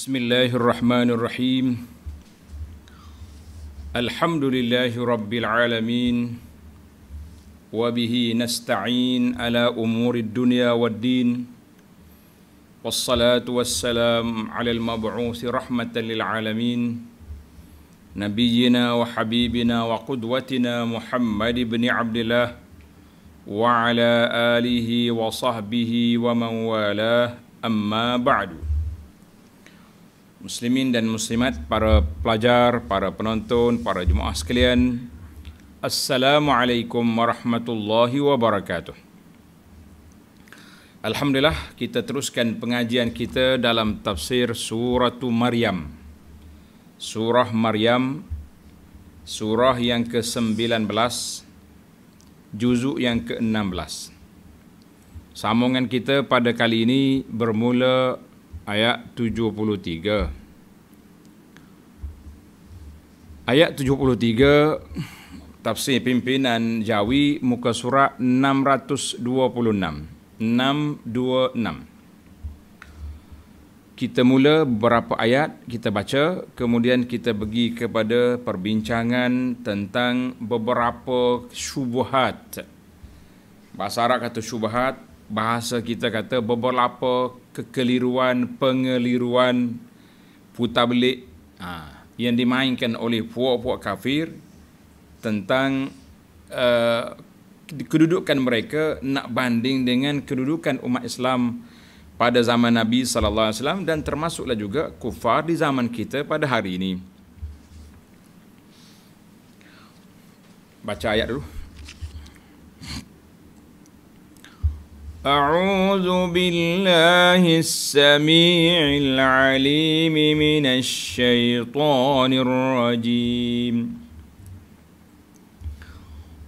بسم الله الرحمن الرحيم الحمد لله رب العالمين وبه نستعين على امور الدنيا والدين والصلاه والسلام على المبعوث رحمه للعالمين نبينا وحبيبنا وقدوتنا محمد بن عبد الله وعلى اله وصحبه ومن والاه اما بعد Muslimin dan muslimat, para pelajar, para penonton, para jemaah sekalian. Assalamualaikum warahmatullahi wabarakatuh. Alhamdulillah, kita teruskan pengajian kita dalam tafsir surah Maryam. Surah Maryam, surah yang ke-19, juzuk yang ke-16. Sambungan kita pada kali ini bermula ayat 73. Ayat 73 tafsir pimpinan Jawi muka surat 626. 626. Kita mula beberapa ayat kita baca kemudian kita pergi kepada perbincangan tentang beberapa syubhat. Bahasa Arab kata syubhat, bahasa kita kata beberapa kekeliruan, pengeliruan, putar belik ha, yang dimainkan oleh puak-puak kafir tentang uh, kedudukan mereka nak banding dengan kedudukan umat Islam pada zaman Nabi sallallahu alaihi wasallam dan termasuklah juga kufar di zaman kita pada hari ini. Baca ayat dulu. أعوذ بالله السميع العليم من الشيطان الرجيم.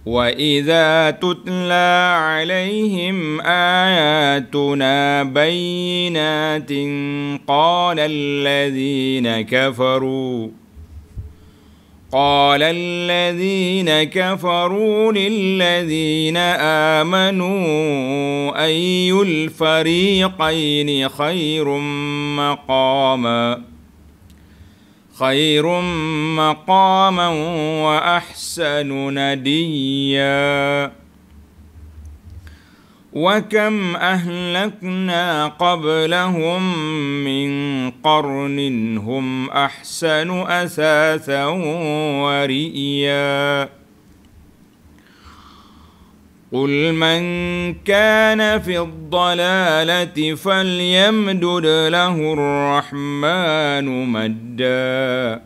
وإذا تتلى عليهم آياتنا بينات قال الذين كفروا قال الذين كفروا للذين آمنوا أي الفريقين خير مقاما خير مقاما وأحسن نديا وكم أهلكنا قبلهم من قرن هم أحسن أثاثا ورئيا قل من كان في الضلالة فليمدد له الرحمن مدا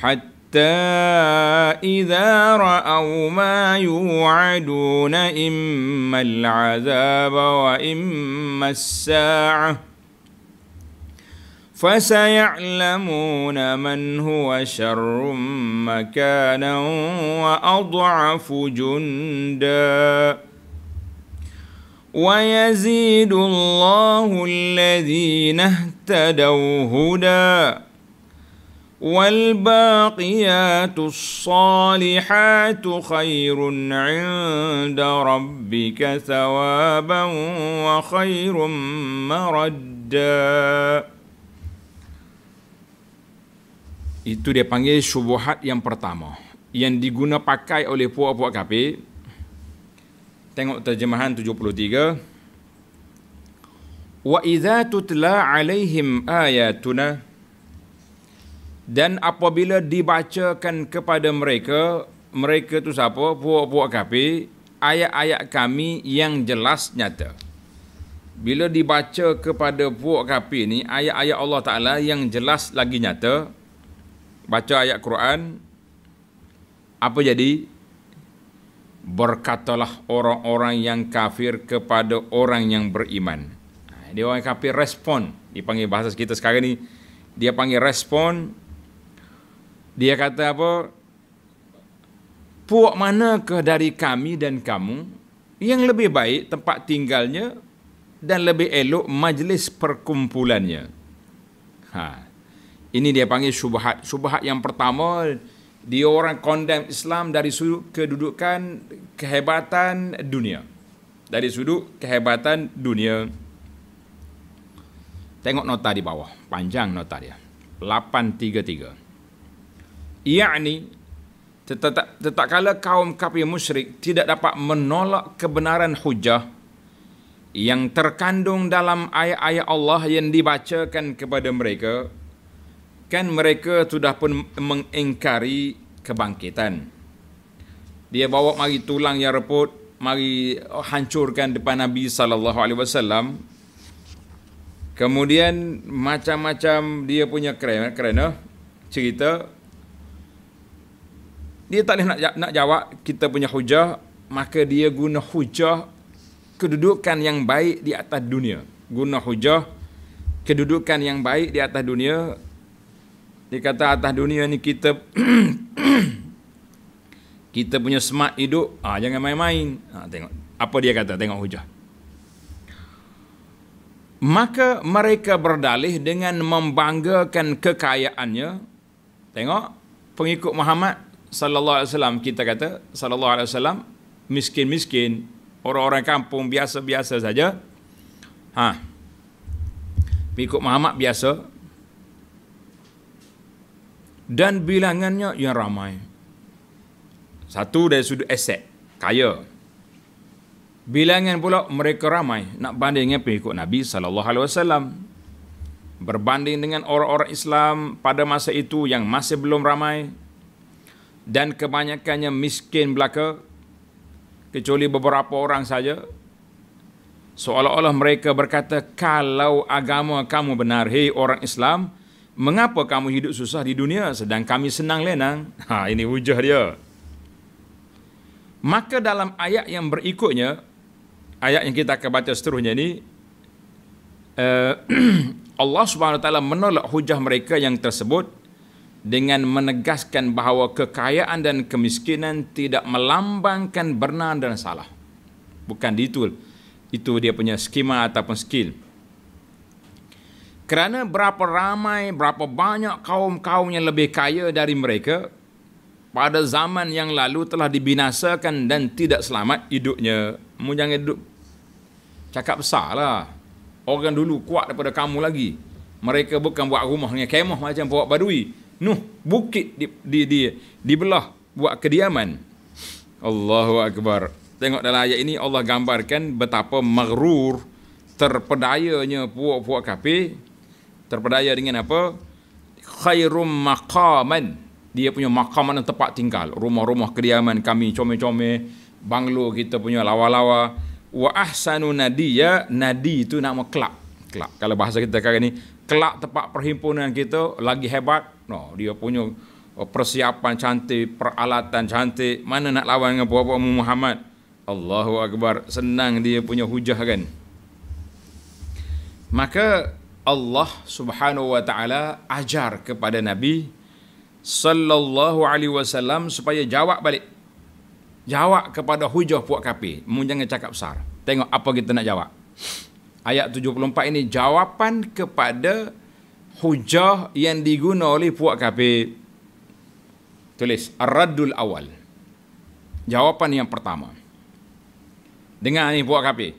حتى إذا رأوا ما يوعدون إما العذاب وإما الساعة فسيعلمون من هو شر مكانا وأضعف جندا ويزيد الله الذين اهتدوا هدى والباقيات الصالحات خير عند ربك ثوابا وخير مردا Itu dia panggil syubuhat yang pertama yang diguna pakai oleh puak-puak kafir. Tengok terjemahan 73. Wa idza tutla alaihim ayatuna dan apabila dibacakan kepada mereka mereka tu siapa? Puak-puak kafir ayat-ayat kami yang jelas nyata. Bila dibaca kepada puak kafir ni ayat-ayat Allah Taala yang jelas lagi nyata baca ayat Quran apa jadi? Berkatalah orang-orang yang kafir kepada orang yang beriman. Ha, dia orang kafir respon. Dipanggil bahasa kita sekarang ni dia panggil respon dia kata apa? Puak manakah dari kami dan kamu yang lebih baik tempat tinggalnya dan lebih elok majlis perkumpulannya? Ha. Ini dia panggil syubhat. Syubhat yang pertama, dia orang condemn Islam dari sudut kedudukan kehebatan dunia. Dari sudut kehebatan dunia. Tengok nota di bawah. Panjang nota dia. 833. Ia'ni tetap, tetap kala kaum kafir musyrik tidak dapat menolak kebenaran hujah yang terkandung dalam ayat-ayat Allah yang dibacakan kepada mereka kan mereka sudah pun mengingkari kebangkitan. Dia bawa mari tulang yang reput mari hancurkan depan Nabi sallallahu alaihi wasallam. Kemudian macam-macam dia punya kerana, kerana cerita dia tak boleh nak, nak jawab kita punya hujah maka dia guna hujah kedudukan yang baik di atas dunia. Guna hujah kedudukan yang baik di atas dunia. Dia kata atas dunia ni kita kita punya smart hidup ah jangan main-main. Ah tengok. Apa dia kata? Tengok hujah. Maka mereka berdalih dengan membanggakan kekayaannya. Tengok pengikut Muhammad sallallahu alaihi wasallam kita kata sallallahu alaihi wasallam miskin-miskin orang-orang kampung biasa-biasa saja. Ha. Pengikut Muhammad biasa. Dan bilangannya yang ramai. Satu dari sudut aset kaya. Bilangan pula mereka ramai. Nak banding dengan pengikut Nabi sallallahu alaihi wasallam. Berbanding dengan orang-orang Islam pada masa itu yang masih belum ramai dan kebanyakannya miskin belaka kecuali beberapa orang saja. Seolah-olah mereka berkata, kalau agama kamu benar, hei orang Islam, mengapa kamu hidup susah di dunia sedang kami senang lenang? Ha, ini hujah dia. Maka dalam ayat yang berikutnya, ayat yang kita akan baca seterusnya ini uh, Allah Subhanahu taala menolak hujah mereka yang tersebut dengan menegaskan bahawa kekayaan dan kemiskinan tidak melambangkan benar dan salah. Bukan itu. Itu dia punya skema ataupun skill. Kerana berapa ramai, berapa banyak kaum-kaum yang lebih kaya dari mereka pada zaman yang lalu telah dibinasakan dan tidak selamat hidupnya. Mu jangan duduk cakap besar lah. Orang dulu kuat daripada kamu lagi. Mereka bukan buat rumah dengan kemah macam buat badui. Nuh, bukit di, di, di, di belah buat kediaman. Allahu Akbar. Tengok dalam ayat ini Allah gambarkan betapa maghrur terpedayanya puak-puak kafir. Terpedaya dengan apa? Khairum maqaman. Dia punya makaman yang tepat tinggal. Rumah-rumah kediaman kami comel-comel. Banglo kita punya lawa-lawa wa ahsanu nadiya nadi itu nama kelab kelab kalau bahasa kita kali ni kelab tempat perhimpunan kita lagi hebat no dia punya oh, persiapan cantik peralatan cantik mana nak lawan dengan puak Muhammad Allahu akbar senang dia punya hujah kan maka Allah Subhanahu wa taala ajar kepada Nabi sallallahu alaihi wasallam supaya jawab balik jawab kepada hujah puak kafir. Mu jangan cakap besar. Tengok apa kita nak jawab ayat 74 ini jawapan kepada hujah yang diguna oleh puak kafir. Tulis raddul awal. Jawapan yang pertama. Dengan ni puak kafir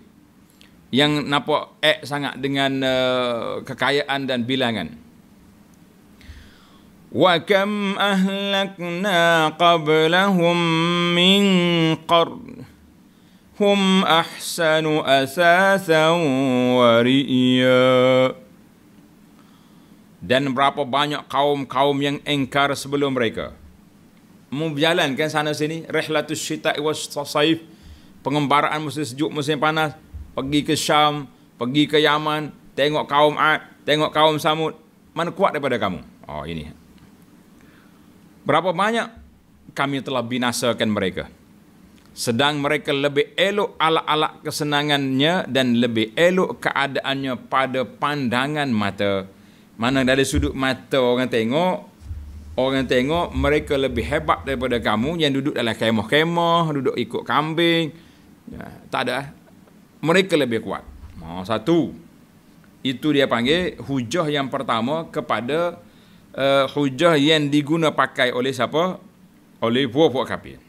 yang nampak ek sangat dengan uh, kekayaan dan bilangan. Wa kam ahlakna qablahum min qarn هم أحسن أثاثا ورئيا dan berapa banyak kaum-kaum yang engkar sebelum mereka. Mau kan sana sini, rihlatus syita was saif, pengembaraan musim sejuk, musim panas, pergi ke Syam, pergi ke Yaman, tengok kaum Ad, tengok kaum Samud, mana kuat daripada kamu? Oh ini. Berapa banyak kami telah binasakan mereka. Sedang mereka lebih elok alak-alak kesenangannya dan lebih elok keadaannya pada pandangan mata. Mana dari sudut mata orang tengok, orang tengok mereka lebih hebat daripada kamu yang duduk dalam kemah-kemah, duduk ikut kambing. Ya, tak ada. Mereka lebih kuat. Oh, satu. Itu dia panggil hujah yang pertama kepada uh, hujah yang diguna pakai oleh siapa? Oleh puak-puak kafir.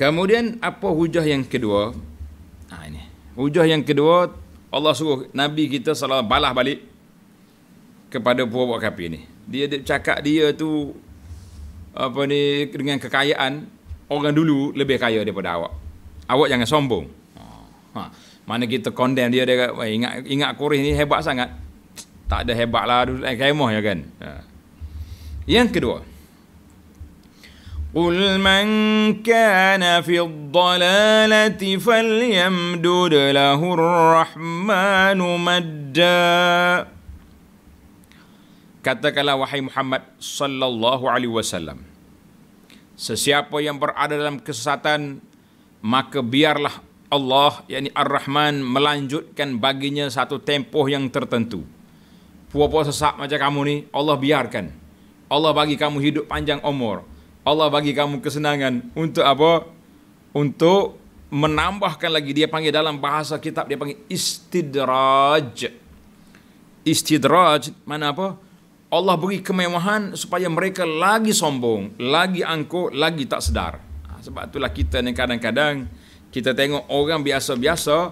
Kemudian apa hujah yang kedua? Ha ini. Hujah yang kedua Allah suruh Nabi kita salah balas balik kepada buah-buah kapi ni. Dia, dia cakap dia tu apa ni dengan kekayaan orang dulu lebih kaya daripada awak. Awak jangan sombong. Ha. Mana kita condemn dia dia ingat ingat Quraisy ni hebat sangat. Tak ada hebat lah dulu kemah ya kan. Ha. Yang kedua. قل من كان في الضلالة فليمدد له الرحمن مدا Katakanlah wahai Muhammad sallallahu alaihi wasallam Sesiapa yang berada dalam kesesatan maka biarlah Allah yakni Ar-Rahman melanjutkan baginya satu tempoh yang tertentu. Puapa sesak macam kamu ni Allah biarkan. Allah bagi kamu hidup panjang umur. Allah bagi kamu kesenangan untuk apa? Untuk menambahkan lagi dia panggil dalam bahasa kitab dia panggil istidraj. Istidraj mana apa? Allah beri kemewahan supaya mereka lagi sombong, lagi angkuh, lagi tak sedar. Ha, sebab itulah kita ni kadang-kadang kita tengok orang biasa-biasa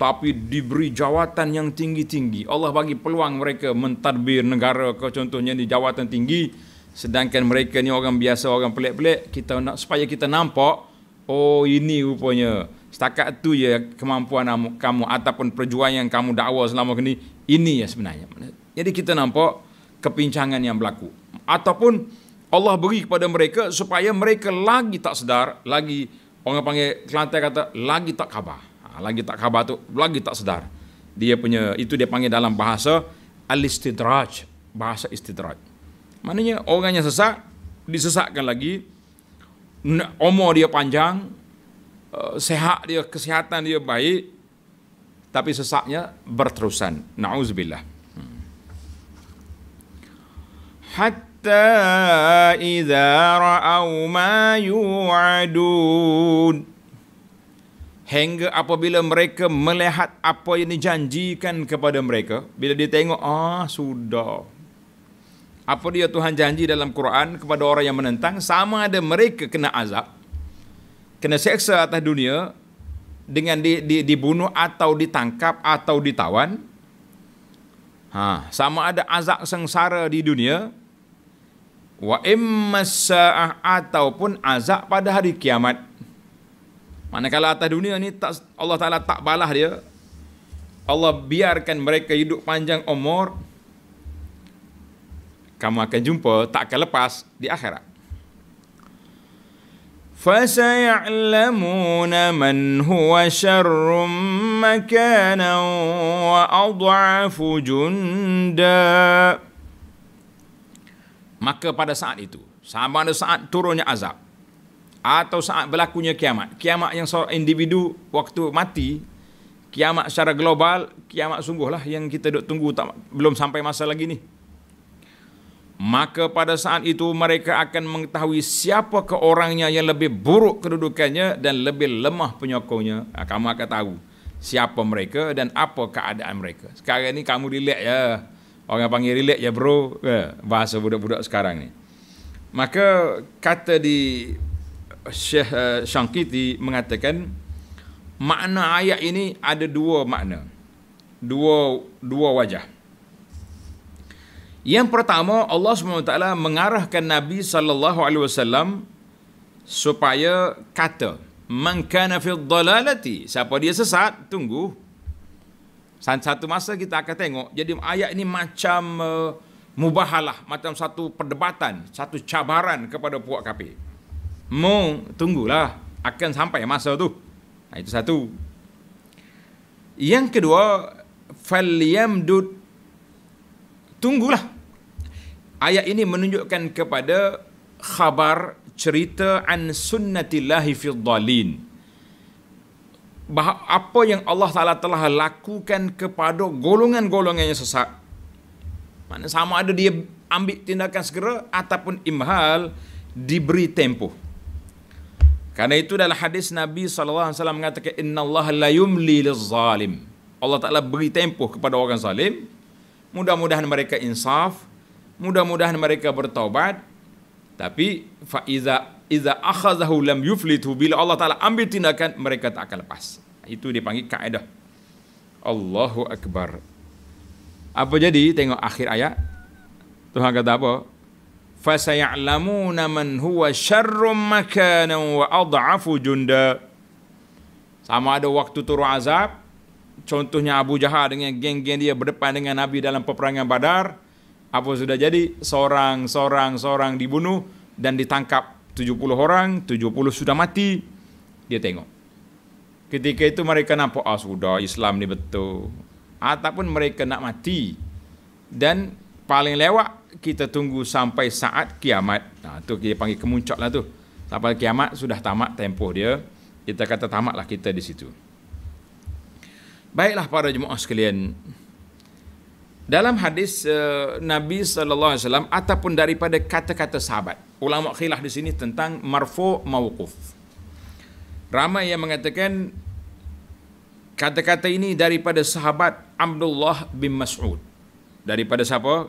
tapi diberi jawatan yang tinggi-tinggi. Allah bagi peluang mereka mentadbir negara ke contohnya di jawatan tinggi sedangkan mereka ni orang biasa, orang pelik-pelik, kita nak supaya kita nampak oh ini rupanya setakat tu ya kemampuan kamu ataupun perjuangan yang kamu dakwa selama ini ini ya sebenarnya. Jadi kita nampak kepincangan yang berlaku. Ataupun Allah beri kepada mereka supaya mereka lagi tak sedar, lagi orang panggil Kelantan kata lagi tak khabar. Ha, lagi tak khabar tu, lagi tak sedar. Dia punya itu dia panggil dalam bahasa al-istidraj, bahasa istidraj. Maknanya orang yang sesat disesatkan lagi. Umur dia panjang, eh, sehat dia, kesihatan dia baik tapi sesaknya berterusan. Nauzubillah. Hatta idza ra'au ma yu'adun Hingga apabila mereka melihat apa yang dijanjikan kepada mereka, bila dia tengok, ah sudah, apa dia Tuhan janji dalam Quran kepada orang yang menentang, sama ada mereka kena azab, kena seksa atas dunia, dengan di, di, dibunuh atau ditangkap atau ditawan. Ha, sama ada azab sengsara di dunia, wa immas saah ataupun azab pada hari kiamat. Manakala atas dunia ni tak Allah Taala tak balas dia. Allah biarkan mereka hidup panjang umur Kamu akan jumpa tak akan lepas di akhirat. فسيعلمون من هو شر مكانا وأضعف جندا maka pada saat itu sama ada saat turunnya azab atau saat berlakunya kiamat kiamat yang seorang individu waktu mati kiamat secara global kiamat sungguhlah yang kita duk tunggu tak, belum sampai masa lagi ni maka pada saat itu mereka akan mengetahui siapa ke orangnya yang lebih buruk kedudukannya dan lebih lemah penyokongnya ha, kamu akan tahu siapa mereka dan apa keadaan mereka sekarang ni kamu relax ya Orang panggil relax ya bro, bahasa budak-budak sekarang ni. Maka kata di Syekh uh, Syangkiti mengatakan makna ayat ini ada dua makna. Dua dua wajah. Yang pertama Allah SWT mengarahkan Nabi sallallahu alaihi wasallam supaya kata man kana fi dhalalati siapa dia sesat tunggu satu masa kita akan tengok, jadi ayat ini macam uh, mubahalah, macam satu perdebatan, satu cabaran kepada puak kafir. Mau tunggulah, akan sampai masa tu. Nah, itu satu. Yang kedua, falyamdud tunggulah. Ayat ini menunjukkan kepada khabar cerita an sunnatillahi fi dhalin bahawa apa yang Allah Taala telah lakukan kepada golongan-golongan yang sesat. Mana sama ada dia ambil tindakan segera ataupun imhal diberi tempoh. Karena itu dalam hadis Nabi wasallam mengatakan innallaha la yumli lizalim. Allah Taala beri tempoh kepada orang zalim. Mudah-mudahan mereka insaf, mudah-mudahan mereka bertaubat. Tapi fa iza iza akhazahu lam yuflitu bila Allah Taala ambil tindakan mereka tak akan lepas. Itu dipanggil kaedah. Allahu Akbar. Apa jadi? Tengok akhir ayat. Tuhan kata apa? Fasaya'lamuna man huwa syarrum makanan wa ad'afu junda. Sama ada waktu turun azab. Contohnya Abu Jahal dengan geng-geng dia berdepan dengan Nabi dalam peperangan Badar. Apa sudah jadi? Seorang, seorang, seorang dibunuh dan ditangkap 70 orang, 70 sudah mati. Dia tengok. Ketika itu mereka nampak, ah sudah Islam ni betul. Ataupun mereka nak mati. Dan paling lewat, kita tunggu sampai saat kiamat. Nah, tu kita panggil kemuncak lah tu. Sampai kiamat sudah tamat tempoh dia. Kita kata tamatlah kita di situ. Baiklah para jemaah sekalian. Dalam hadis uh, Nabi sallallahu alaihi wasallam ataupun daripada kata-kata sahabat. Ulama khilaf di sini tentang marfu mauquf. Ramai yang mengatakan kata-kata ini daripada sahabat Abdullah bin Mas'ud. Daripada siapa?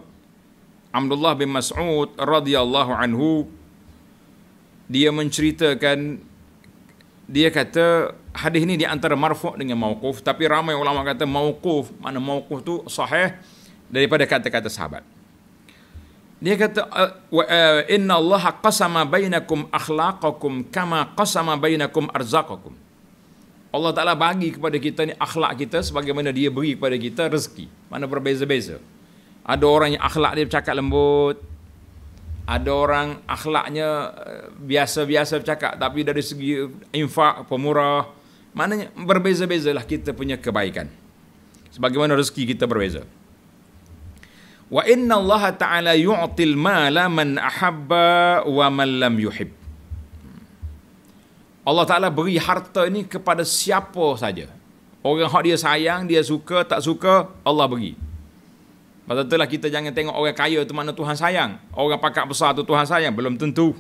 Abdullah bin Mas'ud radhiyallahu anhu dia menceritakan dia kata hadis ini di antara marfu' dengan mauquf tapi ramai ulama kata mauquf mana mauquf tu sahih daripada kata-kata sahabat. Dia kata inna Allah qasama bainakum akhlaqakum kama qasama bainakum arzaqakum. Allah Ta'ala bagi kepada kita ni akhlak kita sebagaimana dia beri kepada kita rezeki. Mana berbeza-beza. Ada orang yang akhlak dia bercakap lembut. Ada orang akhlaknya eh, biasa-biasa bercakap. Tapi dari segi infak, pemurah. Maknanya berbeza-bezalah kita punya kebaikan. Sebagaimana rezeki kita berbeza. Wa inna Allah Ta'ala yu'til mala man ahabba wa man lam yuhib. Allah Ta'ala beri harta ini kepada siapa saja. Orang yang dia sayang, dia suka, tak suka, Allah beri. Pasal itulah kita jangan tengok orang kaya itu mana Tuhan sayang. Orang pakak besar itu Tuhan sayang. Belum tentu.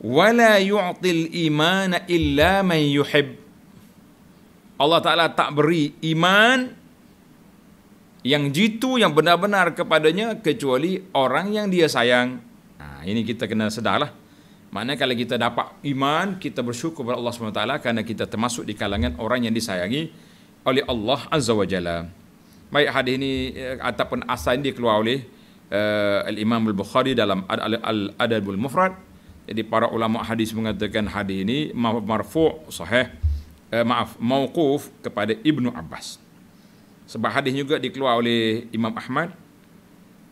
Wala yu'til imana illa man yuhib. Allah Ta'ala tak beri iman yang jitu, yang benar-benar kepadanya kecuali orang yang dia sayang. Nah, ini kita kena sedarlah. Mana kalau kita dapat iman, kita bersyukur kepada Allah SWT kerana kita termasuk di kalangan orang yang disayangi oleh Allah Azza wa Jalla. Baik hadis ini eh, ataupun asal ini keluar oleh uh, Al-Imam Al-Bukhari dalam Al-Adabul Mufrad. Jadi para ulama hadis mengatakan hadis ini marfu' sahih uh, maaf mauquf kepada Ibnu Abbas. Sebab hadis juga dikeluar oleh Imam Ahmad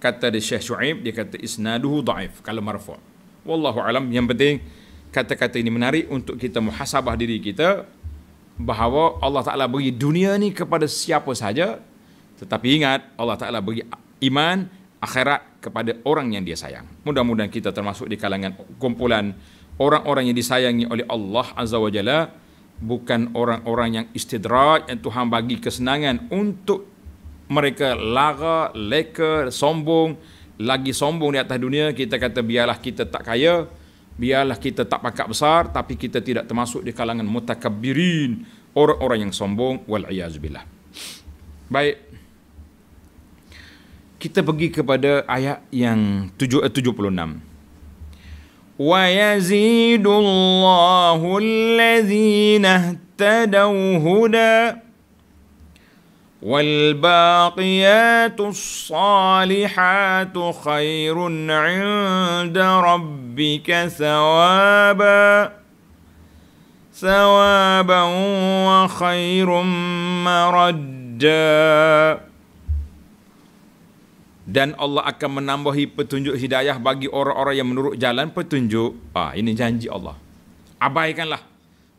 kata di Syekh Shu'aib dia kata isnaduhu dhaif kalau marfu'. Wallahu alam yang penting kata-kata ini menarik untuk kita muhasabah diri kita bahawa Allah Taala beri dunia ni kepada siapa saja tetapi ingat Allah Taala beri iman akhirat kepada orang yang dia sayang. Mudah-mudahan kita termasuk di kalangan kumpulan orang-orang yang disayangi oleh Allah Azza wa Jalla bukan orang-orang yang istidraj yang Tuhan bagi kesenangan untuk mereka lara, leka, sombong. Lagi sombong di atas dunia kita kata biarlah kita tak kaya biarlah kita tak pakak besar tapi kita tidak termasuk di kalangan mutakabbirin orang-orang yang sombong wal billah. Baik. Kita pergi kepada ayat yang 76 ويزيد الله الذين اهتدوا هدى والباقيات الصالحات خير عند ربك ثوابا ثوابا وخير مرجا. Dan Allah akan menambahi petunjuk hidayah bagi orang-orang yang menurut jalan petunjuk. Ah ini janji Allah. Abaikanlah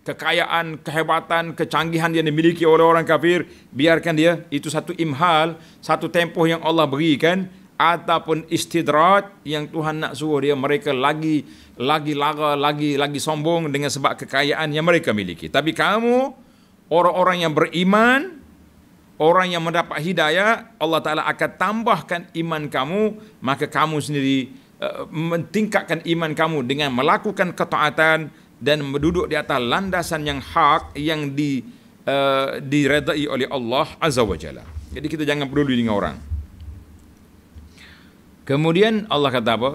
kekayaan, kehebatan, kecanggihan yang dimiliki oleh orang kafir, biarkan dia itu satu imhal, satu tempoh yang Allah berikan ataupun istidrat yang Tuhan nak suruh dia mereka lagi lagi lara, lagi lagi sombong dengan sebab kekayaan yang mereka miliki. Tapi kamu orang-orang yang beriman, orang yang mendapat hidayah, Allah Taala akan tambahkan iman kamu, maka kamu sendiri uh, mentingkatkan iman kamu dengan melakukan ketaatan dan duduk di atas landasan yang hak yang di uh, diredai oleh Allah Azza wa Jalla. Jadi kita jangan peduli dengan orang. Kemudian Allah kata apa?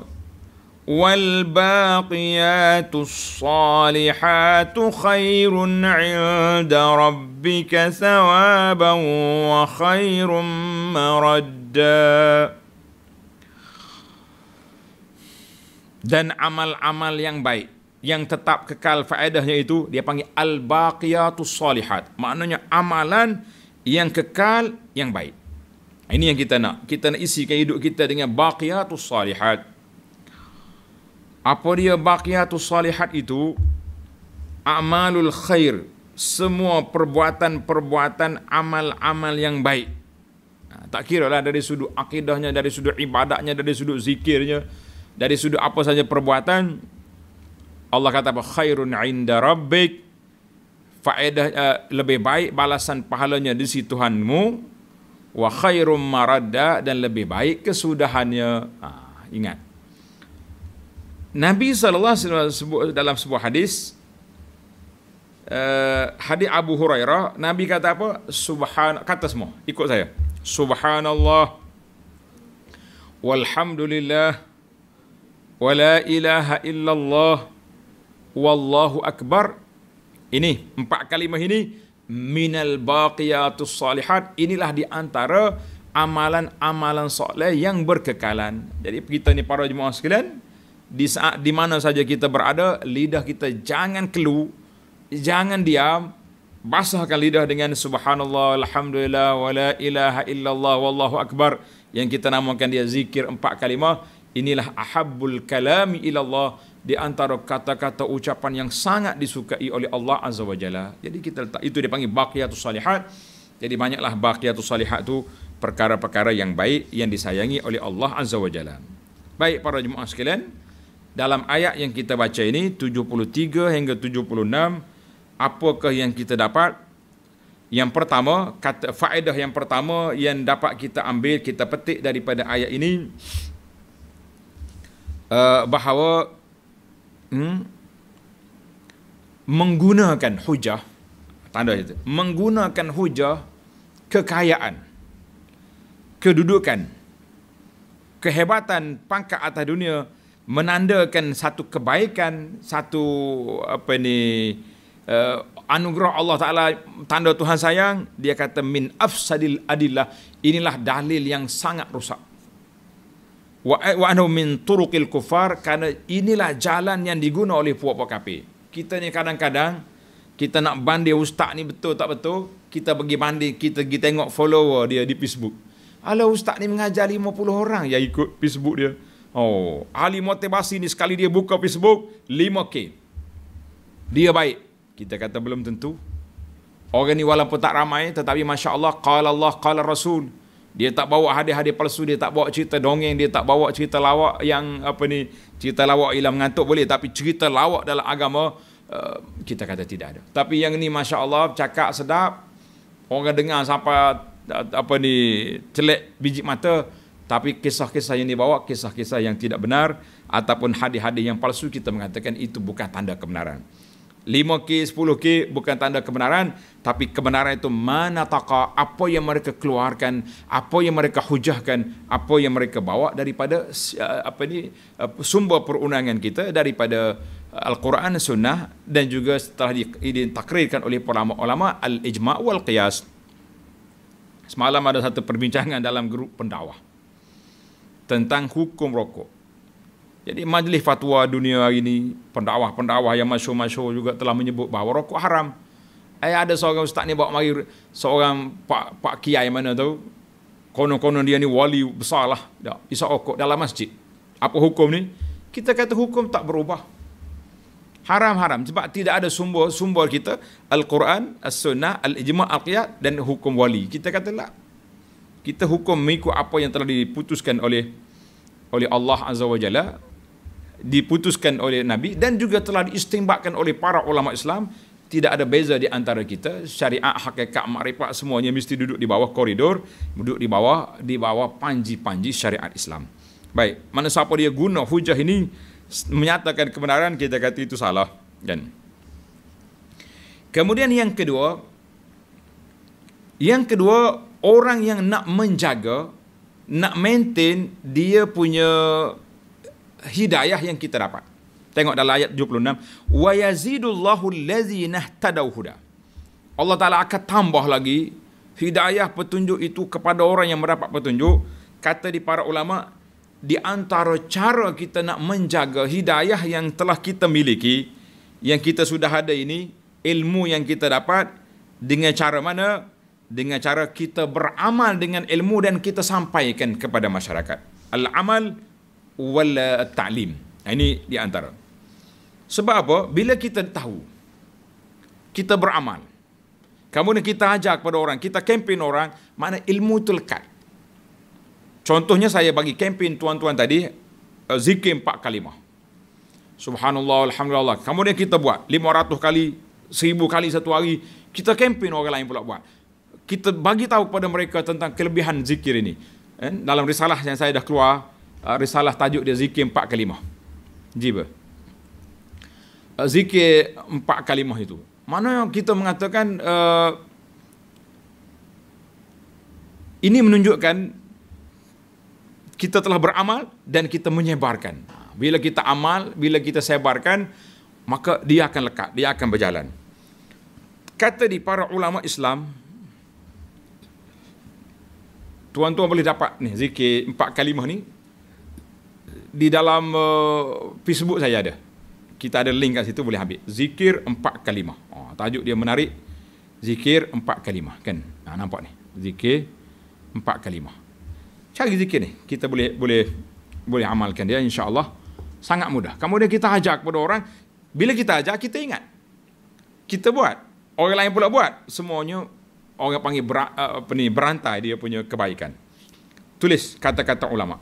والباقيات الصالحات خير عند ربك ثوابا وخير مردا dan amal-amal yang baik yang tetap kekal faedahnya itu dia panggil al-baqiyatus salihat maknanya amalan yang kekal yang baik ini yang kita nak kita nak isikan hidup kita dengan baqiyatus salihat apa dia baqiyatus salihat itu? Amalul khair. Semua perbuatan-perbuatan amal-amal yang baik. Ha, tak kira lah dari sudut akidahnya, dari sudut ibadahnya, dari sudut zikirnya, dari sudut apa saja perbuatan. Allah kata apa? Khairun inda rabbik. Faedah uh, lebih baik balasan pahalanya di sisi Tuhanmu. Wa khairum maradda dan lebih baik kesudahannya. Ha, ingat. Nabi SAW dalam sebuah hadis uh, hadis Abu Hurairah Nabi kata apa? Subhan kata semua ikut saya. Subhanallah walhamdulillah wala ilaha illallah wallahu akbar. Ini empat kalimah ini minal baqiyatus salihat. Inilah di antara amalan-amalan soleh yang berkekalan. Jadi kita ni para jemaah sekalian di saat di mana saja kita berada lidah kita jangan keluh jangan diam. Basahkan lidah dengan subhanallah alhamdulillah wala ilaha illallah wallahu akbar. Yang kita namakan dia zikir empat kalimah. Inilah ahabbul kalami ilallah. Di antara kata-kata ucapan yang sangat disukai oleh Allah azza wajalla jadi kita letak itu dipanggil baqiyatus salihat. Jadi banyaklah baqiyatus salihat itu perkara-perkara yang baik yang disayangi oleh Allah azza wajalla baik para jemaah sekalian dalam ayat yang kita baca ini 73 hingga 76 apakah yang kita dapat? Yang pertama kata faedah yang pertama yang dapat kita ambil kita petik daripada ayat ini uh, bahawa hmm, menggunakan hujah tanda itu menggunakan hujah kekayaan kedudukan kehebatan pangkat atas dunia menandakan satu kebaikan, satu apa ni uh, anugerah Allah Taala tanda Tuhan sayang, dia kata min afsadil adillah. Inilah dalil yang sangat rusak. Wa wa min turuqil kufar kerana inilah jalan yang diguna oleh puak-puak kafir. Kita ni kadang-kadang kita nak banding ustaz ni betul tak betul, kita pergi banding, kita pergi tengok follower dia di Facebook. Alah ustaz ni mengajar 50 orang yang ikut Facebook dia. Oh, ahli motivasi ni sekali dia buka Facebook 5k. Dia baik. Kita kata belum tentu. Orang ni walaupun tak ramai tetapi masya-Allah qala Allah qala Rasul. Dia tak bawa hadis-hadis palsu, dia tak bawa cerita dongeng, dia tak bawa cerita lawak yang apa ni, cerita lawak ilam mengantuk boleh tapi cerita lawak dalam agama uh, kita kata tidak ada. Tapi yang ni masya-Allah cakap sedap. Orang dengar sampai apa ni celek biji mata tapi kisah-kisah yang dibawa kisah-kisah yang tidak benar ataupun hadis-hadis yang palsu kita mengatakan itu bukan tanda kebenaran. 5K, 10K bukan tanda kebenaran tapi kebenaran itu mana taka apa yang mereka keluarkan, apa yang mereka hujahkan, apa yang mereka bawa daripada uh, apa ni uh, sumber perundangan kita daripada uh, Al-Quran Sunnah dan juga setelah ditakrirkan oleh para ulama al-ijma' wal qiyas. Semalam ada satu perbincangan dalam grup pendakwah tentang hukum rokok. Jadi majlis fatwa dunia hari ini, pendakwah-pendakwah yang masyur-masyur juga telah menyebut bahawa rokok haram. Eh ada seorang ustaz ni bawa mari seorang pak pak kiai mana tahu konon-konon dia ni wali besar lah. Tak, rokok dalam masjid. Apa hukum ni? Kita kata hukum tak berubah. Haram-haram sebab tidak ada sumber sumber kita Al-Quran, As-Sunnah, Al-Ijma' Al-Qiyad dan hukum wali. Kita kata lah kita hukum mengikut apa yang telah diputuskan oleh oleh Allah Azza wa Jalla diputuskan oleh Nabi dan juga telah diistimbatkan oleh para ulama Islam tidak ada beza di antara kita. Syariat hakikat makrifat semuanya mesti duduk di bawah koridor duduk di bawah di bawah panji-panji syariat Islam. Baik mana siapa dia guna hujah ini menyatakan kebenaran kita kata itu salah dan kemudian yang kedua yang kedua orang yang nak menjaga nak maintain dia punya hidayah yang kita dapat. Tengok dalam ayat 76, wa yazidullahu allazina ihtadaw huda. Allah Taala akan tambah lagi hidayah petunjuk itu kepada orang yang mendapat petunjuk. Kata di para ulama, di antara cara kita nak menjaga hidayah yang telah kita miliki, yang kita sudah ada ini, ilmu yang kita dapat, dengan cara mana? Dengan cara kita beramal dengan ilmu dan kita sampaikan kepada masyarakat. Al-amal wal ta'lim. Ini di antara. Sebab apa? Bila kita tahu, kita beramal. Kemudian kita ajak kepada orang, kita kempen orang, mana ilmu itu lekat. Contohnya saya bagi kempen tuan-tuan tadi, eh, zikir empat kalimah. Subhanallah, Alhamdulillah. Kemudian kita buat 500 kali, 1000 kali satu hari. Kita kempen orang lain pula buat. Kita bagi tahu kepada mereka tentang kelebihan zikir ini. Eh, dalam risalah yang saya dah keluar, eh, risalah tajuk dia zikir empat kalimah. Jiba. Zikir empat kalimah itu. Mana yang kita mengatakan uh, ini menunjukkan kita telah beramal dan kita menyebarkan. Bila kita amal, bila kita sebarkan, maka dia akan lekat, dia akan berjalan. Kata di para ulama Islam, tuan-tuan boleh dapat ni zikir empat kalimah ni. Di dalam uh, Facebook saya ada. Kita ada link kat situ boleh ambil. Zikir empat kalimah. Oh, tajuk dia menarik. Zikir empat kalimah kan? Ha, nampak ni? Zikir empat kalimah. Cari zikir ni. Kita boleh boleh boleh amalkan dia insya-Allah. Sangat mudah. Kemudian kita ajak kepada orang. Bila kita ajak kita ingat. Kita buat. Orang lain pula buat. Semuanya orang panggil ber, uh, apa ni berantai dia punya kebaikan. Tulis kata-kata ulama.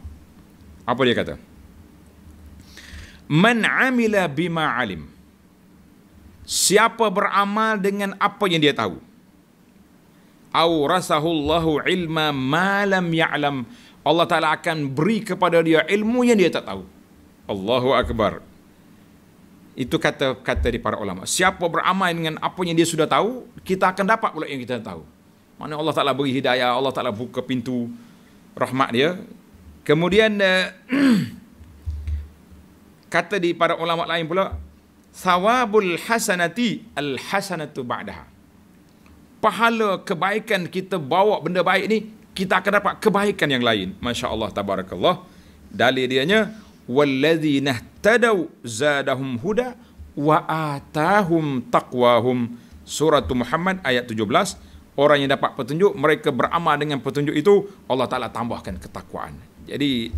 Apa dia kata? Man amila bima alim. Siapa beramal dengan apa yang dia tahu. Au rasahullahu ilma ma lam ya'lam. Allah Taala akan beri kepada dia ilmu yang dia tak tahu. Allahu akbar itu kata kata di para ulama. Siapa beramal dengan apa yang dia sudah tahu kita akan dapat pula yang kita tahu. Mana Allah Taala beri hidayah Allah Taala buka pintu rahmat dia. Kemudian uh, kata di para ulama lain pula sawabul hasanati al hasanatu ba'daha. Pahala kebaikan kita bawa benda baik ni kita akan dapat kebaikan yang lain. masya-Allah tabarakallah. Dalil dianya walladzina tadaw zadahum huda wa atahum taqwahum. Surah Muhammad ayat 17 orang yang dapat petunjuk mereka beramal dengan petunjuk itu Allah Taala tambahkan ketakwaan. Jadi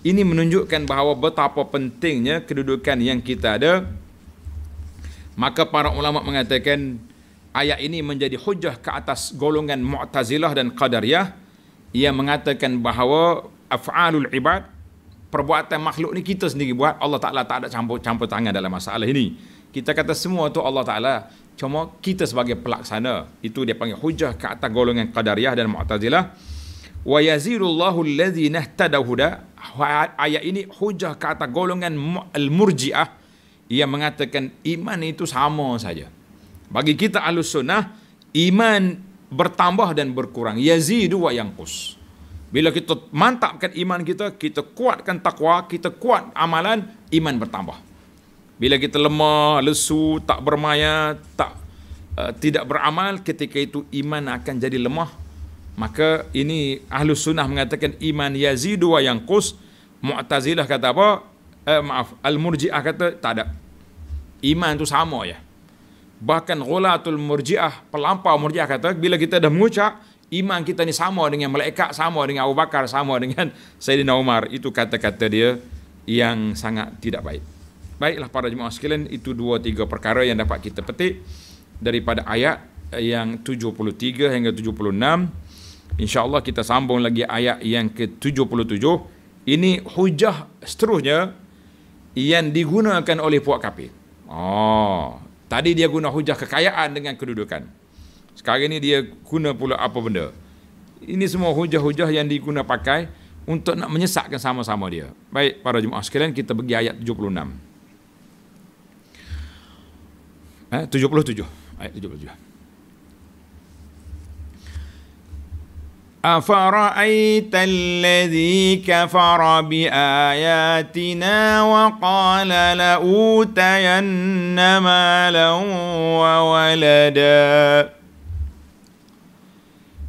ini menunjukkan bahawa betapa pentingnya kedudukan yang kita ada. Maka para ulama mengatakan ayat ini menjadi hujah ke atas golongan Mu'tazilah dan Qadariyah. Yang mengatakan bahawa af'alul ibad perbuatan makhluk ni kita sendiri buat Allah Taala tak ada campur-campur tangan dalam masalah ini. Kita kata semua tu Allah Taala cuma kita sebagai pelaksana itu dia panggil hujah ke atas golongan Qadariyah dan Mu'tazilah. Wa yazirullahu allazina ihtadaw huda. Ayat ini hujah ke atas golongan al-murjiah. Yang mengatakan iman itu sama saja. Bagi kita ahlus sunnah iman bertambah dan berkurang. Yazidu wa yanqus bila kita mantapkan iman kita kita kuatkan takwa kita kuat amalan iman bertambah bila kita lemah lesu tak bermaya tak uh, tidak beramal ketika itu iman akan jadi lemah Maka ini ahlu sunnah mengatakan iman yazidu wa yanqus. Mu'tazilah kata apa? Eh, maaf, al-murji'ah kata tak ada. Iman itu sama ya. Bahkan ghulatul murji'ah, pelampau murji'ah kata bila kita dah mengucap iman kita ni sama dengan malaikat, sama dengan Abu Bakar, sama dengan Sayyidina Umar. Itu kata-kata dia yang sangat tidak baik. Baiklah para jemaah sekalian, itu dua tiga perkara yang dapat kita petik daripada ayat yang 73 hingga 76. InsyaAllah kita sambung lagi ayat yang ke-77. Ini hujah seterusnya yang digunakan oleh puak kafir. Oh, tadi dia guna hujah kekayaan dengan kedudukan. Sekarang ini dia guna pula apa benda. Ini semua hujah-hujah yang diguna pakai untuk nak menyesatkan sama-sama dia. Baik, para jemaah sekalian, kita pergi ayat 76. Eh, 77. Ayat 77. أفرأيت الذي كفر بآياتنا وقال لأوتين مالا وولدا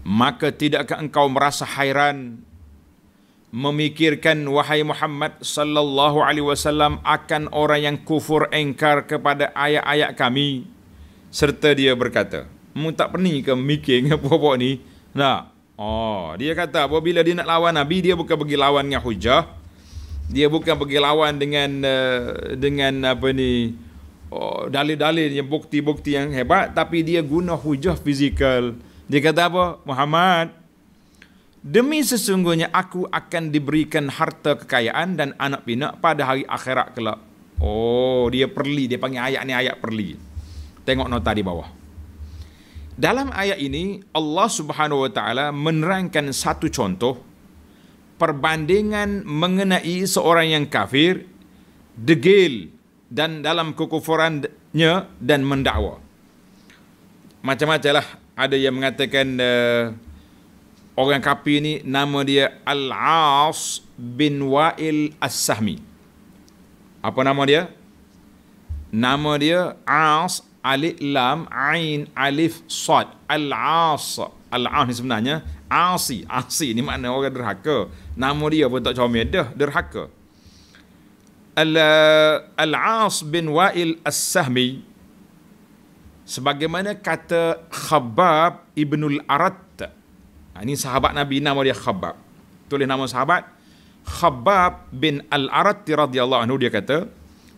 Maka tidakkah engkau merasa hairan memikirkan wahai Muhammad sallallahu alaihi wasallam akan orang yang kufur engkar kepada ayat-ayat kami serta dia berkata, "Mu tak pening ke mikir apa-apa ni?" Nah, Oh, dia kata apabila dia nak lawan Nabi, dia bukan pergi lawan dengan hujah. Dia bukan pergi lawan dengan uh, dengan apa ni oh, dalil-dalil yang bukti-bukti yang hebat, tapi dia guna hujah fizikal. Dia kata apa? Muhammad, demi sesungguhnya aku akan diberikan harta kekayaan dan anak pinak pada hari akhirat kelak. Oh, dia perli, dia panggil ayat ni ayat perli. Tengok nota di bawah. Dalam ayat ini Allah Subhanahu wa taala menerangkan satu contoh perbandingan mengenai seorang yang kafir degil dan dalam kekufurannya dan mendakwa. Macam-macam lah ada yang mengatakan uh, orang kafir ini nama dia Al-As bin Wa'il As-Sahmi. Apa nama dia? Nama dia As alif lam ain alif sad. Al as al as sebenarnya asi. Asi ni makna orang derhaka. Nama dia pun tak comel. Dah derhaka. Al al as bin wa'il as-sahmi sebagaimana kata khabab ibnul arat ha, ini sahabat nabi nama dia khabab tulis nama sahabat khabab bin al arat radhiyallahu anhu dia kata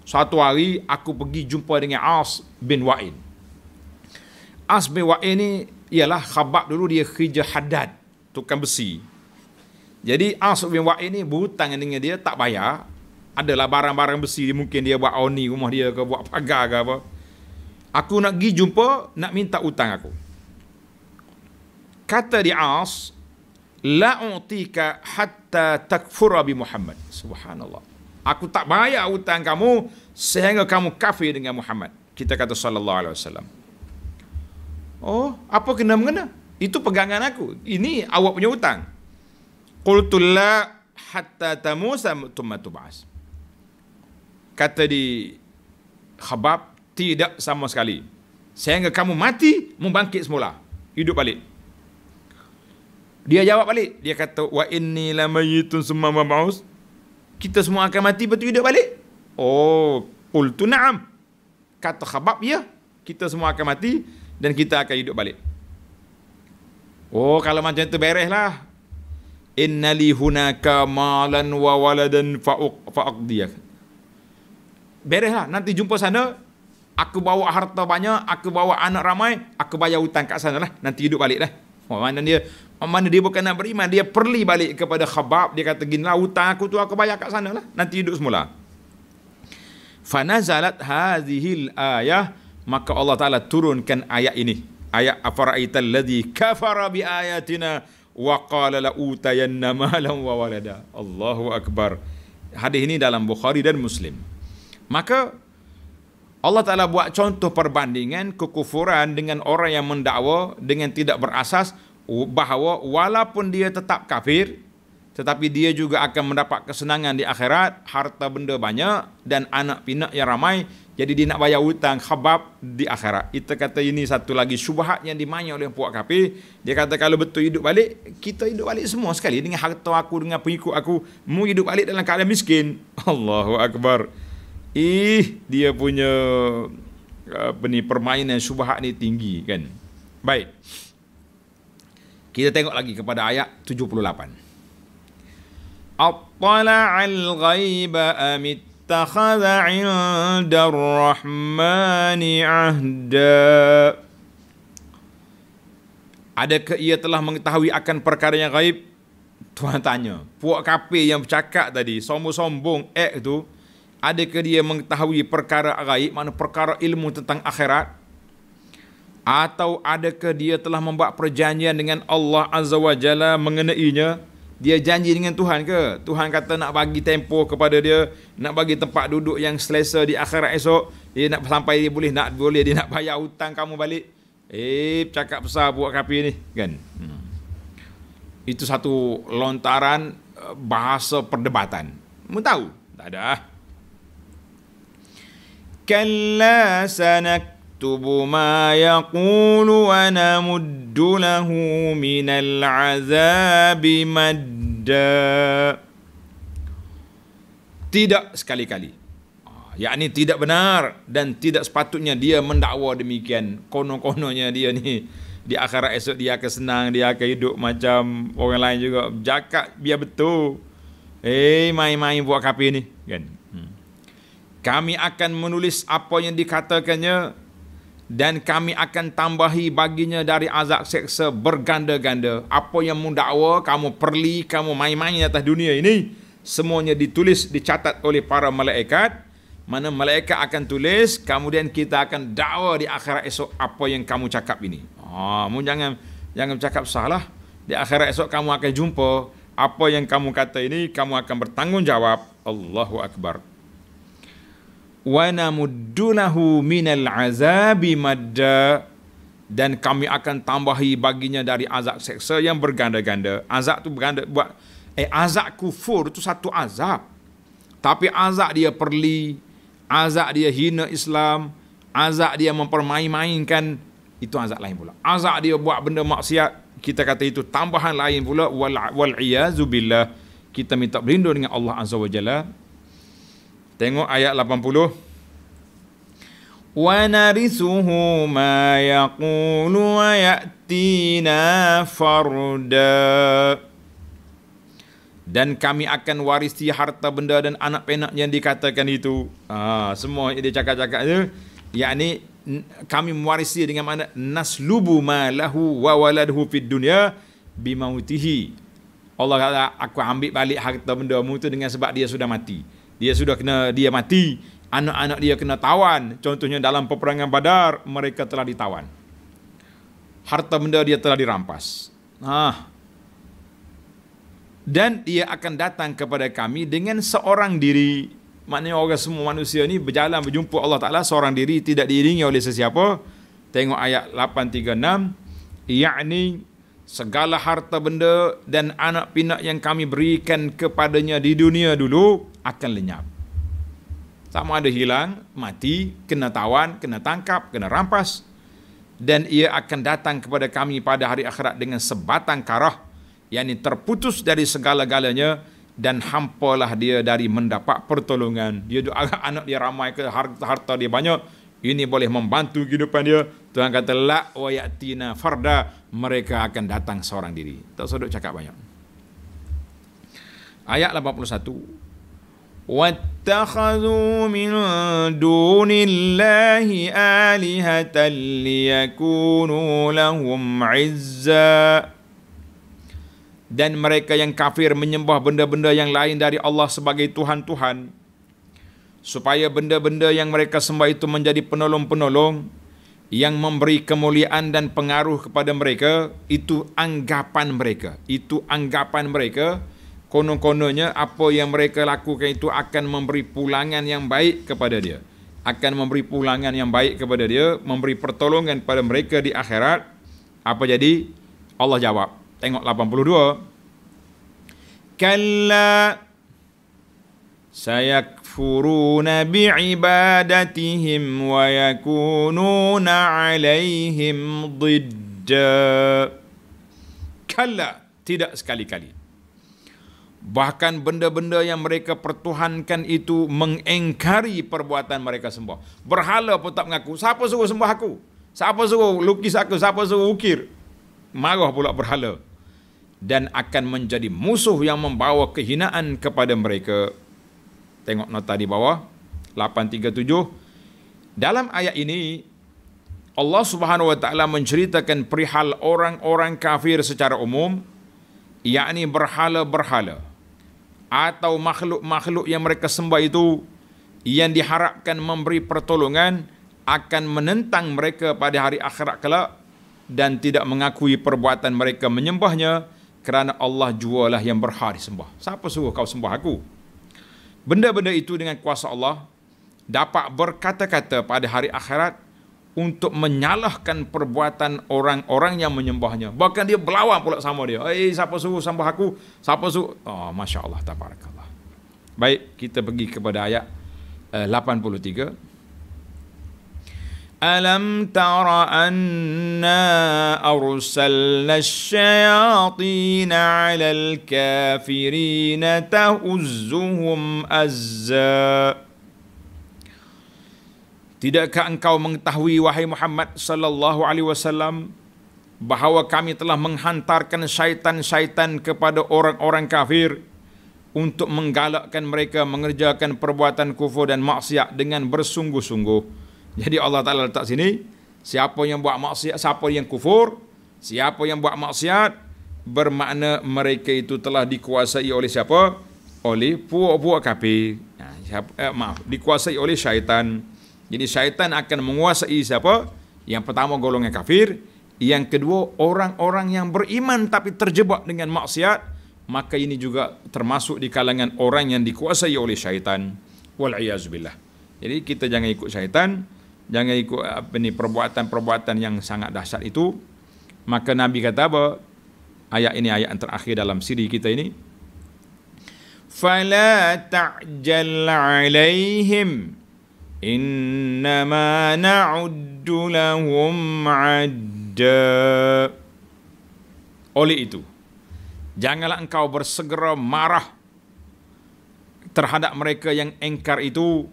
satu hari aku pergi jumpa dengan As bin Wa'in. As bin Wa'in ni ialah khabab dulu dia kerja haddad, tukang besi. Jadi As bin Wa'in ni berhutang dengan dia tak bayar. Adalah barang-barang besi mungkin dia buat oni rumah dia ke buat pagar ke apa. Aku nak pergi jumpa nak minta hutang aku. Kata di As, la utika hatta takfura bi Muhammad. Subhanallah. Aku tak bayar hutang kamu sehingga kamu kafir dengan Muhammad. Kita kata sallallahu alaihi wasallam. Oh, apa kena mengena? Itu pegangan aku. Ini awak punya hutang. Qultu la hatta tamusa thumma tub'as. Kata di Khabab tidak sama sekali. Sehingga kamu mati membangkit semula. Hidup balik. Dia jawab balik. Dia kata wa inni lamayitun summa mab'us kita semua akan mati betul hidup balik? Oh, qultu na'am. Kata khabab ya, kita semua akan mati dan kita akan hidup balik. Oh, kalau macam itu bereslah. Inna li hunaka malan wa waladan fa'uq fa'aqdiyah. Bereslah, nanti jumpa sana. Aku bawa harta banyak, aku bawa anak ramai, aku bayar hutang kat sana lah. Nanti hidup balik lah. Oh, mana dia mana dia bukan nak beriman, dia perli balik kepada khabab. Dia kata, gini lah, hutang aku tu aku bayar kat sana lah. Nanti hidup semula. Fanazalat hadhil ayah. Maka Allah Ta'ala turunkan ayat ini. Ayat afara'aital ladhi kafara bi ayatina wa qala la utayanna malam wa walada. Allahu Akbar. Hadis ini dalam Bukhari dan Muslim. Maka Allah Ta'ala buat contoh perbandingan kekufuran dengan orang yang mendakwa dengan tidak berasas bahawa walaupun dia tetap kafir tetapi dia juga akan mendapat kesenangan di akhirat, harta benda banyak dan anak pinak yang ramai jadi dia nak bayar hutang khabab di akhirat. Kita kata ini satu lagi syubhat yang dimanya oleh puak kafir. Dia kata kalau betul hidup balik, kita hidup balik semua sekali dengan harta aku, dengan pengikut aku. Mu hidup balik dalam keadaan miskin. Allahu Akbar. Ih, dia punya apa ni permainan syubhat ni tinggi kan. Baik. Kita tengok lagi kepada ayat 78. Attala'al ghaiba am ittakhadha 'inda ar-rahmani 'ahda. Adakah ia telah mengetahui akan perkara yang gaib? Tuhan tanya. Puak kafir yang bercakap tadi, sombong-sombong, ek tu, adakah dia mengetahui perkara gaib mana perkara ilmu tentang akhirat atau adakah dia telah membuat perjanjian dengan Allah Azza wa Jalla mengenainya dia janji dengan Tuhan ke Tuhan kata nak bagi tempo kepada dia nak bagi tempat duduk yang selesa di akhirat esok dia nak sampai dia boleh nak boleh dia nak bayar hutang kamu balik eh cakap besar buat kapi ni kan hmm. Itu satu lontaran uh, bahasa perdebatan. Mu tahu? Tak ada. Sanaktubu ma yaqulu wa namuddu lahu minal azabi madda. Tidak sekali-kali. Yakni tidak benar dan tidak sepatutnya dia mendakwa demikian. Kono-kononya dia ni. Di akhirat esok dia akan senang dia akan hidup macam orang lain juga. Jakat biar betul. Eh main-main buat kapi ni kan. Kami akan menulis apa yang dikatakannya dan kami akan tambahi baginya dari azab seksa berganda-ganda apa yang mendakwa kamu perli kamu main-main atas dunia ini semuanya ditulis dicatat oleh para malaikat mana malaikat akan tulis kemudian kita akan dakwa di akhirat esok apa yang kamu cakap ini. Ah, mu jangan jangan cakap salah. Di akhirat esok kamu akan jumpa apa yang kamu kata ini kamu akan bertanggungjawab. Allahu akbar. Wa namuddunahu minal azabi madda dan kami akan tambahi baginya dari azab seksa yang berganda-ganda. Azab tu berganda buat eh azab kufur itu satu azab. Tapi azab dia perli, azab dia hina Islam, azab dia mempermain-mainkan, itu azab lain pula. Azab dia buat benda maksiat, kita kata itu tambahan lain pula, wal, wal billah. Kita minta berlindung dengan Allah Azza wa Jalla. Tengok ayat 80. Wa narithuhu ma yaqulu wa ya'tina farda dan kami akan warisi harta benda dan anak penak yang dikatakan itu. Ha, semua yang dia cakap-cakap itu, yakni kami mewarisi dengan mana naslubu ma lahu wa waladhu fid dunya bimautihi. Allah kata aku ambil balik harta benda mu tu dengan sebab dia sudah mati. Dia sudah kena dia mati, anak-anak dia kena tawan. Contohnya dalam peperangan Badar mereka telah ditawan. Harta benda dia telah dirampas. Ah, dan dia akan datang kepada kami dengan seorang diri maknanya orang semua manusia ni berjalan berjumpa Allah Ta'ala seorang diri tidak diiringi oleh sesiapa tengok ayat 836 yakni segala harta benda dan anak pinak yang kami berikan kepadanya di dunia dulu akan lenyap sama ada hilang, mati, kena tawan, kena tangkap, kena rampas dan ia akan datang kepada kami pada hari akhirat dengan sebatang karah yakni terputus dari segala-galanya dan hampalah dia dari mendapat pertolongan. Dia doa anak dia ramai ke harta, dia banyak. Ini boleh membantu kehidupan dia. Tuhan kata la wa yatina farda mereka akan datang seorang diri. Tak sedut cakap banyak. Ayat 81. واتخذوا من دون الله آلهة ليكونوا لَهُمْ عزا. Dan mereka yang kafir menyembah benda-benda yang lain dari Allah sebagai Tuhan-Tuhan. Supaya benda-benda yang mereka sembah itu menjadi penolong-penolong yang memberi kemuliaan dan pengaruh kepada mereka itu anggapan mereka. Itu anggapan mereka konon-kononnya apa yang mereka lakukan itu akan memberi pulangan yang baik kepada dia akan memberi pulangan yang baik kepada dia memberi pertolongan kepada mereka di akhirat apa jadi Allah jawab Tengok 82. Kalla sayakfuruna bi'ibadatihim wa yakununa alaihim didda. Kalla tidak sekali-kali. Bahkan benda-benda yang mereka pertuhankan itu mengengkari perbuatan mereka sembah. Berhala pun tak mengaku. Siapa suruh sembah aku? Siapa suruh lukis aku? Siapa suruh ukir? Marah pula berhala dan akan menjadi musuh yang membawa kehinaan kepada mereka. Tengok nota di bawah 837. Dalam ayat ini Allah Subhanahu wa taala menceritakan perihal orang-orang kafir secara umum yakni berhala-berhala atau makhluk-makhluk yang mereka sembah itu yang diharapkan memberi pertolongan akan menentang mereka pada hari akhirat kelak dan tidak mengakui perbuatan mereka menyembahnya kerana Allah jualah yang berhak disembah. Siapa suruh kau sembah aku? Benda-benda itu dengan kuasa Allah dapat berkata-kata pada hari akhirat untuk menyalahkan perbuatan orang-orang yang menyembahnya. Bahkan dia berlawan pula sama dia. Eh, siapa suruh sembah aku? Siapa suruh? Oh, Masya Allah, tabarakallah. Baik, kita pergi kepada ayat uh, 83. ألم تر أنا أرسلنا الشياطين على الكافرين تهزهم أزا Tidakkah engkau mengetahui wahai Muhammad sallallahu alaihi wasallam bahawa kami telah menghantarkan syaitan-syaitan kepada orang-orang kafir untuk menggalakkan mereka mengerjakan perbuatan kufur dan maksiat dengan bersungguh-sungguh. Jadi Allah Taala letak sini siapa yang buat maksiat, siapa yang kufur, siapa yang buat maksiat bermakna mereka itu telah dikuasai oleh siapa? Oleh puak-puak kafir. Nah, siapa, eh, maaf, dikuasai oleh syaitan. Jadi syaitan akan menguasai siapa? Yang pertama golongan kafir, yang kedua orang-orang yang beriman tapi terjebak dengan maksiat, maka ini juga termasuk di kalangan orang yang dikuasai oleh syaitan. Wal billah. Jadi kita jangan ikut syaitan, jangan ikut apa ni perbuatan-perbuatan yang sangat dahsyat itu. Maka Nabi kata apa? Ayat ini ayat yang terakhir dalam siri kita ini. Fala ta'jal 'alaihim إنما نعد لهم عدا Oleh itu, janganlah engkau bersegera marah terhadap mereka yang engkar itu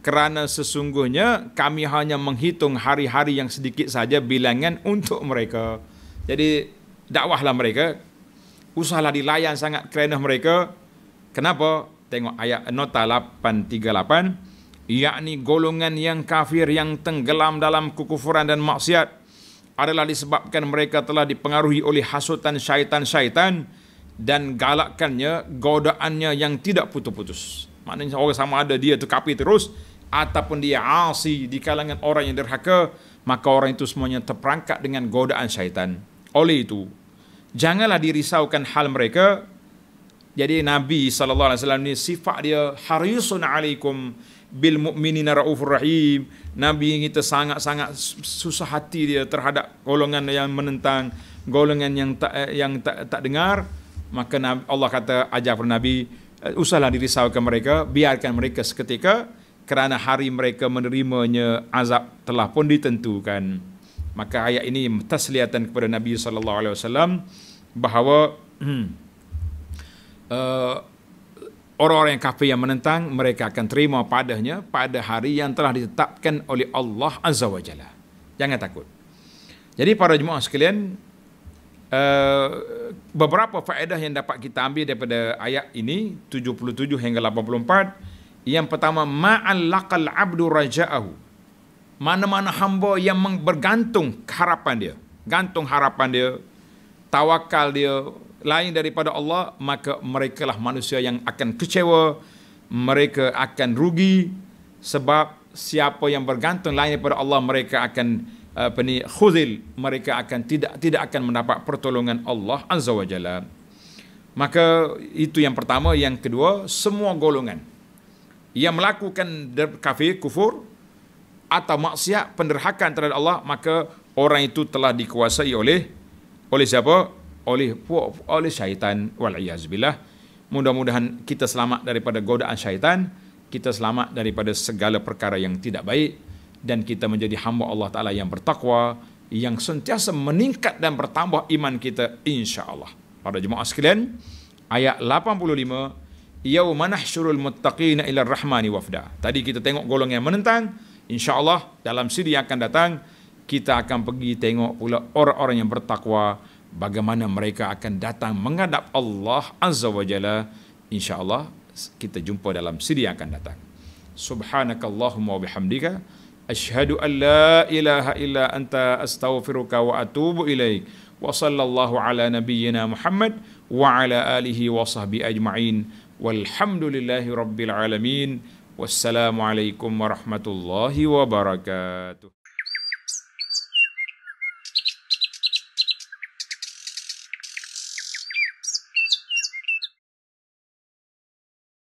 kerana sesungguhnya kami hanya menghitung hari-hari yang sedikit saja bilangan untuk mereka. Jadi dakwahlah mereka, usahlah dilayan sangat kerana mereka. Kenapa? Tengok ayat nota 838 yakni golongan yang kafir yang tenggelam dalam kekufuran dan maksiat adalah disebabkan mereka telah dipengaruhi oleh hasutan syaitan-syaitan dan galakkannya, godaannya yang tidak putus-putus. Maknanya orang sama ada dia tu kafir terus ataupun dia asi di kalangan orang yang derhaka, maka orang itu semuanya terperangkap dengan godaan syaitan. Oleh itu, janganlah dirisaukan hal mereka. Jadi Nabi sallallahu alaihi wasallam ni sifat dia harisun alaikum bil mu'minina raufur rahim. Nabi kita sangat-sangat susah hati dia terhadap golongan yang menentang golongan yang tak yang tak tak dengar. Maka Allah kata ajar kepada nabi eh, usahlah dirisaukan mereka biarkan mereka seketika kerana hari mereka menerimanya azab telah pun ditentukan. Maka ayat ini tasliatan kepada nabi sallallahu alaihi wasallam bahawa uh, orang-orang kafir yang menentang mereka akan terima padanya pada hari yang telah ditetapkan oleh Allah Azza wa Jalla. Jangan takut. Jadi para jemaah sekalian, uh, beberapa faedah yang dapat kita ambil daripada ayat ini 77 hingga 84. Yang pertama, ma'allaqal abdu raja'ahu. Mana-mana hamba yang bergantung harapan dia, gantung harapan dia, tawakal dia, lain daripada Allah maka mereka lah manusia yang akan kecewa mereka akan rugi sebab siapa yang bergantung lain daripada Allah mereka akan apa ni khuzil. Mereka akan tidak tidak akan mendapat pertolongan Allah azza wajalla maka itu yang pertama. Yang kedua semua golongan yang melakukan kafir kufur atau maksiat penderhakan terhadap Allah maka orang itu telah dikuasai oleh oleh siapa oleh oleh syaitan wal billah mudah-mudahan kita selamat daripada godaan syaitan kita selamat daripada segala perkara yang tidak baik dan kita menjadi hamba Allah taala yang bertakwa yang sentiasa meningkat dan bertambah iman kita insya-Allah. Pada jemaah sekalian ayat 85 yauma nahsyurul muttaqina ila rahmani wafda. Tadi kita tengok golongan yang menentang insya-Allah dalam siri yang akan datang kita akan pergi tengok pula orang-orang yang bertakwa bagaimana mereka akan datang menghadap Allah Azza wa Jalla. Insyaallah kita jumpa dalam siri yang akan datang. Subhanakallahumma wa bihamdika asyhadu an la ilaha illa anta astaghfiruka wa atubu ilaik. Wa sallallahu ala nabiyyina muhammad wa ala alihi wa sahbihi ajma'in. Walhamdulillahi rabbil alamin. Wassalamu alaikum warahmatullahi wabarakatuh